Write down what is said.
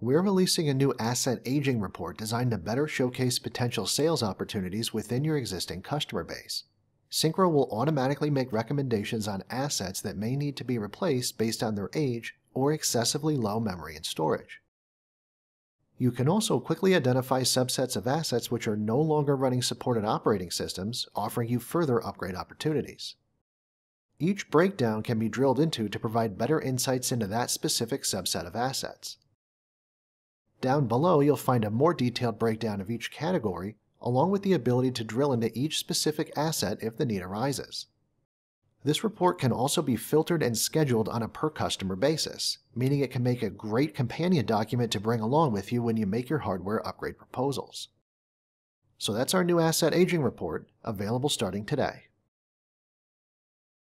we're releasing a new asset aging report designed to better showcase potential sales opportunities within your existing customer base. Syncro will automatically make recommendations on assets that may need to be replaced based on their age or excessively low memory and storage. You can also quickly identify subsets of assets which are no longer running supported operating systems, offering you further upgrade opportunities. Each breakdown can be drilled into to provide better insights into that specific subset of assets. Down below, you'll find a more detailed breakdown of each category, along with the ability to drill into each specific asset if the need arises. This report can also be filtered and scheduled on a per customer basis, meaning it can make a great companion document to bring along with you when you make your hardware upgrade proposals. So that's our new asset aging report, available starting today.